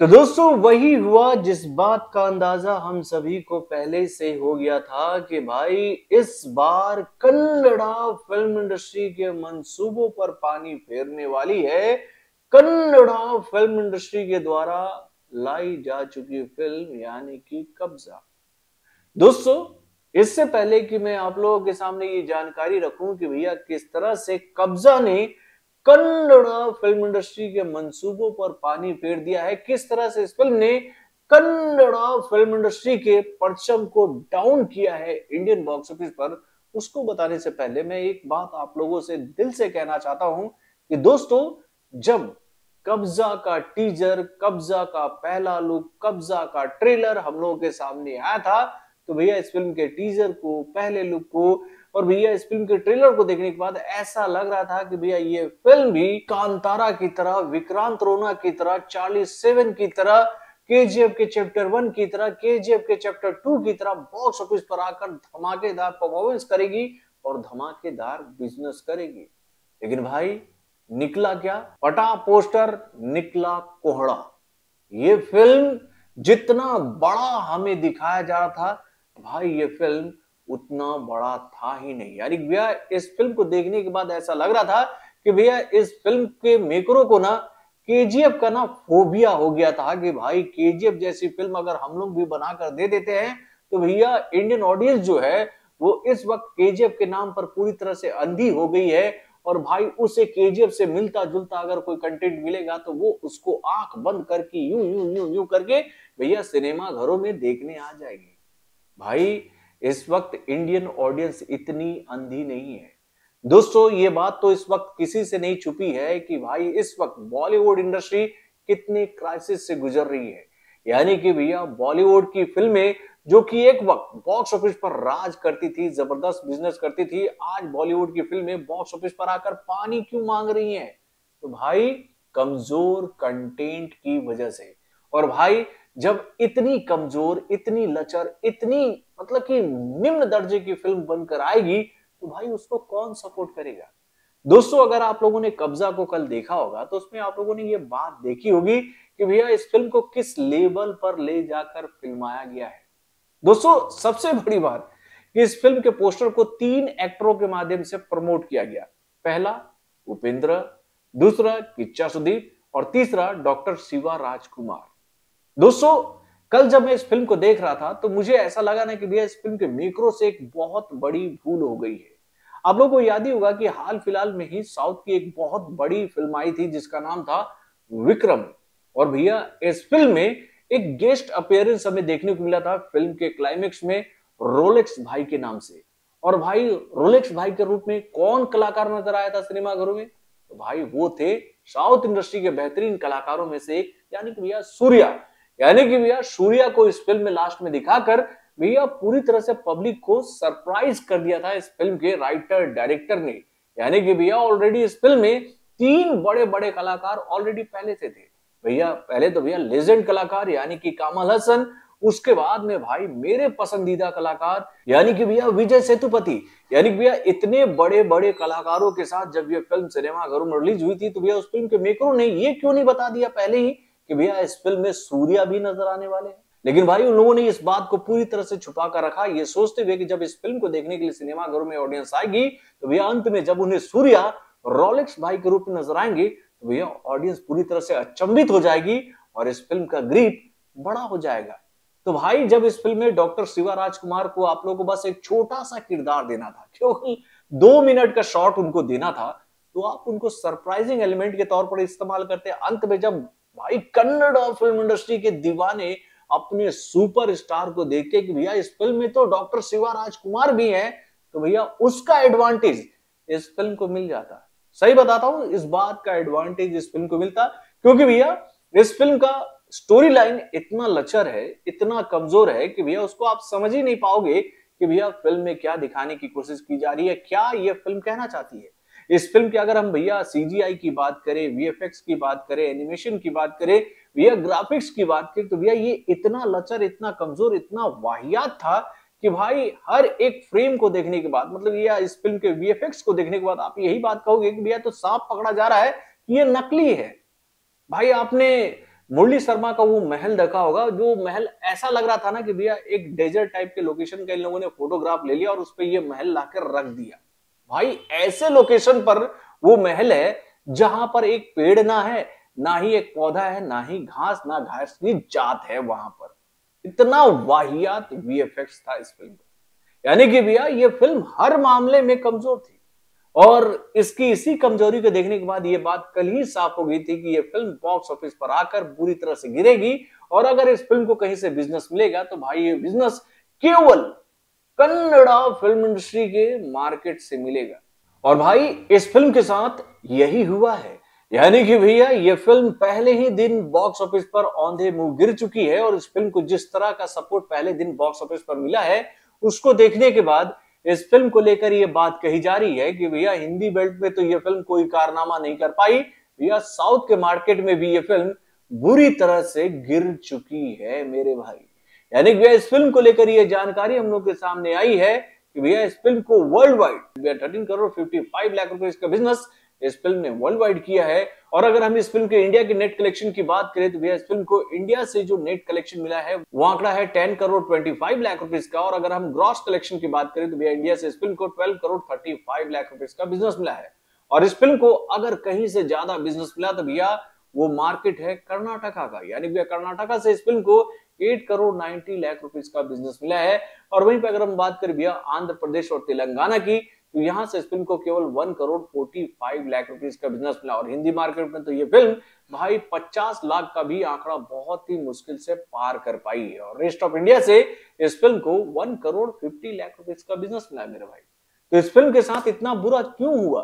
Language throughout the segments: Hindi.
तो दोस्तों, वही हुआ जिस बात का अंदाज़ा हम सभी को पहले से हो गया था कि भाई, इस बार कन्नड़ा फ़िल्म इंडस्ट्री के मंसूबों पर पानी फेरने वाली है। कन्नड़ा फ़िल्म इंडस्ट्री के द्वारा लाई जा चुकी फ़िल्म, यानी कि कब्जा। दोस्तों, इससे पहले कि मैं आप लोगों के सामने ये जानकारी रखूँ कि भैया किस तरह से कब्जा ने कन्नड़ा फ़िल्म इंडस्ट्री के मंसूबों पर पानी फेर दिया है। किस तरह से इस फ़िल्म ने कन्नड़ा फ़िल्म इंडस्ट्री के परचम को डाउन किया है इंडियन बॉक्स ऑफ़िस पर? उसको बताने से पहले मैं एक बात आप लोगों से दिल से कहना चाहता हूँ कि दोस्तों, जब कब्जा का टीजर कब्जा का पहला लुक कब्जा का ट्रेलर हम लोगों के सामने आया था तो भैया इस फ़िल्म के टीजर को, पहले लुक को और भैया इस फ़िल्म के ट्रेलर को देखने के बाद ऐसा लग रहा था कि भैया ये फ़िल्म भी कांतारा की तरह, विक्रांत रोना की तरह चार्ली सेवन की तरह, केजीएफ के चैप्टर वन की तरह, केजीएफ के चैप्टर टू की तरह बॉक्स ऑफ़िस पर आकर धमाकेदार परफॉर्मेंस करेगी और धमाकेदार बिज़नेस करेगी। लेकिन भाई, निकला क्या? पटा पोस्टर, निकला कोहड़ा। ये फ़िल्म जितना बड़ा हमें दिखाया जा रहा था भाई, ये फ़िल्म उतना बड़ा था ही नहीं। यानी भैया, इस फ़िल्म को देखने के बाद ऐसा लग रहा था कि भैया, इस फ़िल्म के मेकरों को ना, केजीएफ का ना फोबिया हो गया था कि भाई, केजीएफ जैसी फ़िल्म अगर हम लोग भी बनाकर दे देते हैं तो भैया, इंडियन ऑडियंस जो है, वो इस वक्त केजीएफ के नाम पर पूरी तरह से अंधी हो गई है और भाई, उसे केजीएफ से मिलता जुलता अगर कोई कंटेंट मिलेगा तो वो उसको आँख बंद करके यूँ यूँ यूँ यूँ करके, भैया, सिनेमा घरों में देखने आ जाएगी। भाई, इस वक्त इंडियन ऑडियंस इतनी अंधी नहीं है। दोस्तों, ये बात तो इस वक्त किसी से नहीं छुपी है कि भाई, इस वक्त बॉलीवुड इंडस्ट्री कितने क्राइसिस से गुजर रही है। यानी कि भैया बॉलीवुड की फ़िल्में जो कि एक वक्त बॉक्स ऑफ़िस पर राज करती थी, ज़बरदस्त बिज़नेस करती थी, आज बॉलीवुड की फ़िल्में बॉक्स ऑफ़िस पर आकर पानी क्यों मांग रही हैं? तो भाई, कमज़ोर कंटेंट की वजह से। और भाई जब इतनी कमज़ोर, इतनी लचर, इतनी मतलब कि निम्न दर्जे की फ़िल्म बनकर आएगी तो भाई उसको कौन सपोर्ट करेगा? दोस्तों, अगर आप लोगों ने कब्जा को कल देखा होगा तो उसमें आप लोगों ने ये बात देखी होगी कि भैया, इस फ़िल्म को किस लेवल पर ले जाकर फिल्माया गया है। दोस्तों, सबसे बड़ी बात कि इस फ़िल्म के पोस्टर को तीन एक्टरों के माध्यम से प्रमोट किया गया। पहला, उपेंद्र, दूसरा, किच्चा सुदीप, और तीसरा, डॉक्टर शिवा राजकुमार। दोस्तों, कल जब मैं इस फ़िल्म को देख रहा था तो मुझे ऐसा लगा ना कि भैया इस फ़िल्म के मेकरों से एक बहुत बड़ी भूल हो गई है। आप लोगों को याद ही होगा कि हाल फ़िलहाल में ही साउथ की एक बहुत बड़ी फ़िल्म आई थी, जिसका नाम था विक्रम। और भैया, इस फ़िल्म में एक गेस्ट अपेयरेंस हमें देखने को मिला था फ़िल्म के क्लाइमेक्स में रोलेक्स भाई के नाम से। और भाई, रोलेक्स भाई के रूप में कौन कलाकार नज़र आया था सिनेमाघरों में? तो भाई, वो थे साउथ इंडस्ट्री के बेहतरीन कलाकारों में से एक, यानी कि भैया सूर्या। यानी कि भैया सूर्या को इस फ़िल्म में लास्ट में दिखाकर भैया पूरी तरह से पब्लिक को सरप्राइज़ कर दिया था इस फ़िल्म के राइटर डायरेक्टर ने। यानी कि भैया ऑलरेडी इस फ़िल्म में तीन बड़े बड़े कलाकार ऑलरेडी पहले से थे। भैया, पहले तो भैया लेजेंड कलाकार, यानी कि कमल हसन, उसके बाद में भाई मेरे पसंदीदा कलाकार, यानी कि भैया विजय सेतुपति। यानी कि भैया इतने बड़े बड़े कलाकारों के साथ जब ये फ़िल्म सिनेमा घरों में रिलीज़ हुई थी तो भैया उस फ़िल्म के मेकरों ने ये क्यों नहीं बता दिया पहले ही? कि भैया इस फ़िल्म में सूर्या भी नज़र आने वाले हैं। लेकिन भाई, उन लोगों ने इस बात को पूरी तरह से छुपा कर रखा। ये सोचते हुए कि जब इस फ़िल्म को देखने के लिए सिनेमा घरों में ऑडियंस आएगी तो भैया अंत में जब उन्हें सूर्या, रोलेक्स भाई के रूप में नज़र आएँगे तो भैया ऑडियंस पूरी तरह से अचंभित हो जाएगी और इस फ़िल्म का ग्रीप बड़ा हो जाएगा। तो भाई, जब इस फ़िल्म में डॉक्टर शिवा राजकुमार को आप लोगों को बस एक छोटा सा किरदार देना था, केवल दो मिनट का शॉट उनको देना था तो आप उनको सरप्राइजिंग एलिमेंट के तौर पर इस्तेमाल करते। अंत में जब भाई कन्नड़ फ़िल्म इंडस्ट्री के दीवाने अपने सुपर स्टार को देखते कि भैया, इस फ़िल्म में तो डॉक्टर शिवा राजकुमार भी हैं तो भैया उसका एडवांटेज इस फ़िल्म को मिल जाता। सही बताता हूँ, इस बात का एडवांटेज इस फ़िल्म को मिलता, क्योंकि भैया, इस फ़िल्म का स्टोरी लाइन इतना लचर है, इतना कमज़ोर है कि भैया उसको आप समझ ही नहीं पाओगे कि भैया फ़िल्म में क्या दिखाने की कोशिश की जा रही है, क्या ये फ़िल्म कहना चाहती है। इस फ़िल्म की अगर हम भैया सीजीआई की बात करें वीएफएक्स की बात करें एनिमेशन की बात करें, भैया ग्राफिक्स की बात करें तो भैया ये इतना लचर, इतना कमज़ोर, इतना वाहियात था कि भाई हर एक फ्रेम को देखने के बाद मतलब ये इस फ़िल्म के वीएफएक्स को देखने के बाद आप यही बात कहोगे कि भैया तो सांप पकड़ा जा रहा है कि ये नकली है। भाई आपने मुरली शर्मा का वो महल देखा होगा, जो महल ऐसा लग रहा था ना कि भैया एक डेजर्ट टाइप के लोकेशन का इन लोगों ने फोटोग्राफ ले लिया और उस पर ये महल लाकर रख दिया। भाई, ऐसे लोकेशन पर वो महल है जहाँ पर एक पेड़ ना है, ना ही एक पौधा है, ना ही घास, ना घास की जात है वहाँ पर। इतना वाहियात वीएफएक्स था इस फ़िल्म का यानी कि भैया, ये फ़िल्म हर मामले में कमज़ोर थी। और इसकी इसी कमज़ोरी को देखने के बाद ये बात कल ही साफ़ हो गई थी कि ये फ़िल्म बॉक्स ऑफ़िस पर आकर बुरी तरह से गिरेगी और अगर इस फ़िल्म को कहीं से बिज़नेस मिलेगा तो भाई ये बिज़नेस केवल कन्नड़ा फ़िल्म इंडस्ट्री के मार्केट से मिलेगा। और भाई, इस फ़िल्म के साथ यही हुआ है। यानी कि भैया, ये फ़िल्म पहले ही दिन बॉक्स ऑफ़िस पर औंधे मुँह गिर चुकी है और इस फ़िल्म को जिस तरह का सपोर्ट पहले दिन बॉक्स ऑफ़िस पर मिला है, उसको देखने के बाद इस फ़िल्म को लेकर यह बात कही जा रही है कि भैया, हिंदी बेल्ट में तो यह फ़िल्म कोई कारनामा नहीं कर पाई। भैया, साउथ के मार्केट में भी ये फ़िल्म बुरी तरह से गिर चुकी है मेरे भाई। यानी भैया इस फ़िल्म को लेकर ये जानकारी हम लोग के सामने आई है कि भैया इस फ़िल्म को world wide thirteen crore fifty five lakh रुपए इसका बिज़नेस इस फ़िल्म ने वर्ल्ड वाइड किया है। और अगर हम इस फ़िल्म के इंडिया के नेट कलेक्शन की बात करें तो भैया इस फ़िल्म को इंडिया से जो नेट कलेक्शन मिला है, वो आंकड़ा है ten crore twenty five lakh rupees का। और अगर हम ग्रॉस कलेक्शन की बात करें तो भैया इंडिया से इस फ़िल्म को twelve crore thirty five lakh rupees का बिज़नेस मिला है। और इस फ़िल्म को अगर कहीं से ज़्यादा बिज़नेस मिला तो भैया वो मार्केट है कर्नाटका का। यानी भैया कर्नाटका से इस फ़िल्म को eight crore ninety lakh rupees का बिज़नेस मिला है। और वहीं पे अगर हम बात करें भैया आंध्र प्रदेश और तेलंगाना की तो यहाँ से इस फ़िल्म को केवल one crore forty five lakh rupees का बिज़नेस मिला। और हिंदी मार्केट में तो ये फ़िल्म भाई पचास लाख का भी आंकड़ा बहुत ही मुश्किल से पार कर पाई है। और रेस्ट ऑफ़ इंडिया से इस फ़िल्म को one crore fifty lakh rupees का बिज़नेस मिला मेरे भाई। तो इस फ़िल्म के साथ इतना बुरा क्यों हुआ?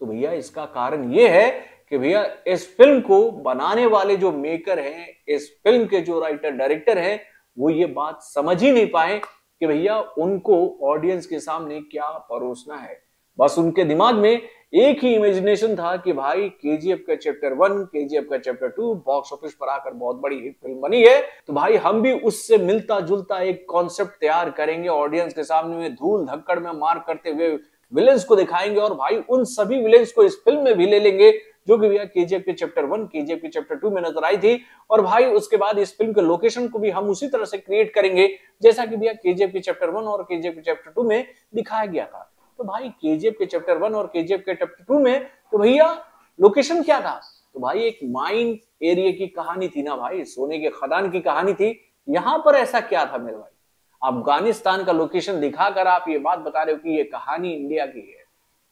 तो भैया इसका कारण यह है कि भैया, इस फ़िल्म को बनाने वाले जो मेकर हैं, इस फ़िल्म के जो राइटर, डायरेक्टर हैं, वो ये बात समझ ही नहीं पाए कि भैया, उनको ऑडियंस के सामने क्या परोसना है। बस उनके दिमाग में एक ही इमेजिनेशन था कि भाई, केजीएफ का चैप्टर वन, केजीएफ का चैप्टर टू, बॉक्स ऑफ़िस पर आकर बहुत बड़ी हिट फ़िल्म बनी है। तो भाई, हम भी उससे मिलता जुलता एक कॉन्सेप्ट तैयार करेंगे, ऑडियंस के सामने में धूल धक्कड़ में मार करते हुए विलेंस को दिखाएँगे और भाई, उन सभी विलेंस को इस फ़िल्म में भी ले लेंगे। जो कि भैया केजीएफ के चैप्टर वन केजीएफ के चैप्टर टू में नज़र आई थी, और भाई उसके बाद इस फ़िल्म के लोकेशन को भी हम उसी तरह से क्रिएट करेंगे, जैसा कि भैया केजीएफ के चैप्टर वन और केजीएफ के चैप्टर टू में दिखाया गया था। तो भाई केजीएफ के चैप्टर वन और केजीएफ के चैप्टर टू में तो भैया लोकेशन क्या था? तो भाई एक माइन एरिया की कहानी थी ना भाई, सोने के खदान की कहानी थी। यहाँ पर ऐसा क्या था मेरे भाई? अफ़गानिस्तान का लोकेशन दिखाकर आप ये बात बता रहे हो कि ये कहानी इंडिया की है।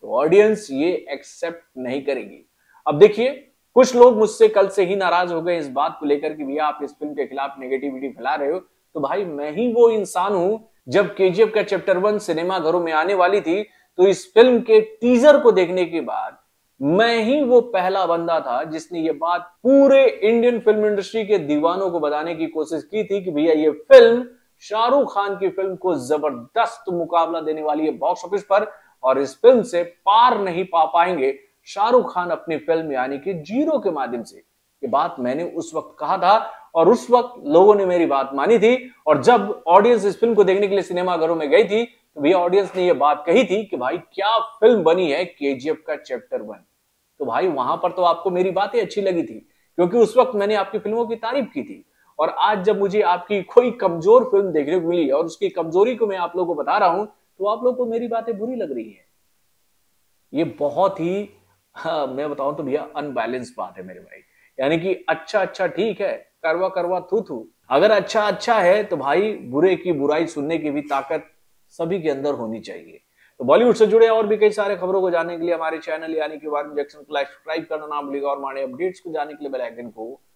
तो ऑडियंस ये एक्सेप्ट नहीं करेगी। अब देखिए, कुछ लोग मुझसे कल से ही नाराज़ हो गए इस बात को लेकर कि भैया आप इस फ़िल्म के खिलाफ नेगेटिविटी फैला रहे हो। तो भाई, मैं ही वो इंसान हूँ, जब केजीएफ का चैप्टर वन सिनेमा घरों में आने वाली थी तो इस फ़िल्म के टीजर को देखने के बाद मैं ही वो पहला बंदा था जिसने ये बात पूरे इंडियन फ़िल्म इंडस्ट्री के दीवानों को बताने की कोशिश की थी कि भैया ये फ़िल्म शाहरुख खान की फ़िल्म को ज़बरदस्त मुकाबला देने वाली है बॉक्स ऑफ़िस पर और इस फ़िल्म से पार नहीं पा पाएँगे। शाहरुख खान अपनी फ़िल्म, यानी कि ज़ीरो के माध्यम से, ये बात मैंने उस वक्त कहा था, और उस वक्त लोगों ने मेरी बात मानी थी, और जब ऑडियंस इस फ़िल्म को देखने के लिए सिनेमा घरों में गई थी तो भैया ऑडियंस ने यह बात कही थी कि भाई, क्या फ़िल्म बनी है केजीएफ का चैप्टर वन तो भाई, वहाँ पर तो आपको मेरी बातें अच्छी लगी थी, क्योंकि उस वक्त मैंने आपकी फ़िल्मों की तारीफ़ की थी, और आज जब मुझे आपकी कोई कमज़ोर फ़िल्म देखने को मिली, और उसकी कमज़ोरी को मैं आप लोगों को बता रहा हूँ तो आप लोगों को मेरी बातें बुरी लग रही है। ये बहुत ही हाँ मैं बताऊँ तो भैया अनबैलेंस बात है मेरे भाई। यानी कि अच्छा अच्छा ठीक है, करवा करवा, थू थू। अगर अच्छा अच्छा है तो भाई, बुरे की बुराई सुनने की भी ताकत सभी के अंदर होनी चाहिए। तो बॉलीवुड से जुड़े और भी कई सारे खबरों को जानने के लिए हमारे चैनल यानी कि वार्म जैक्सन को सब्सक्राइब करना ना भूलिएगा और हमारे अपडेट्स को जानने के लिए बेल आइकन को